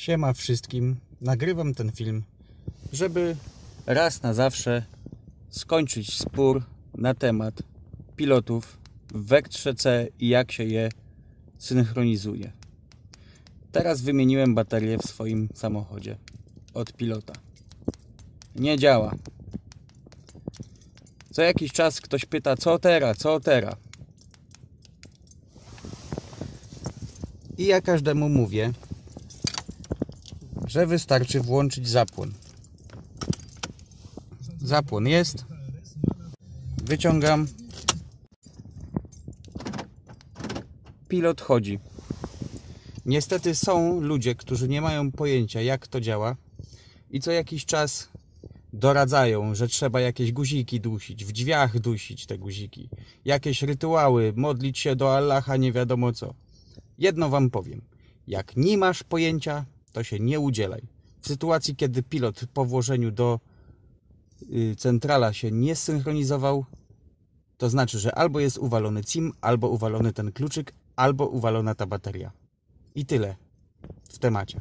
Siema wszystkim. Nagrywam ten film, żeby raz na zawsze skończyć spór na temat pilotów w Vectrze C i jak się je synchronizuje. Teraz wymieniłem baterię w swoim samochodzie od pilota. Nie działa. Co jakiś czas ktoś pyta, co teraz, co teraz. I ja każdemu mówię, że wystarczy włączyć zapłon. Zapłon jest. Wyciągam. Pilot chodzi. Niestety są ludzie, którzy nie mają pojęcia, jak to działa, i co jakiś czas doradzają, że trzeba jakieś guziki dusić, w drzwiach dusić te guziki, jakieś rytuały, modlić się do Allaha, nie wiadomo co. Jedno wam powiem: jak nie masz pojęcia, to się nie udzielaj. W sytuacji, kiedy pilot po włożeniu do y, centrala się nie synchronizował, to znaczy, że albo jest uwalony CIM, albo uwalony ten kluczyk, albo uwalona ta bateria. I tyle w temacie.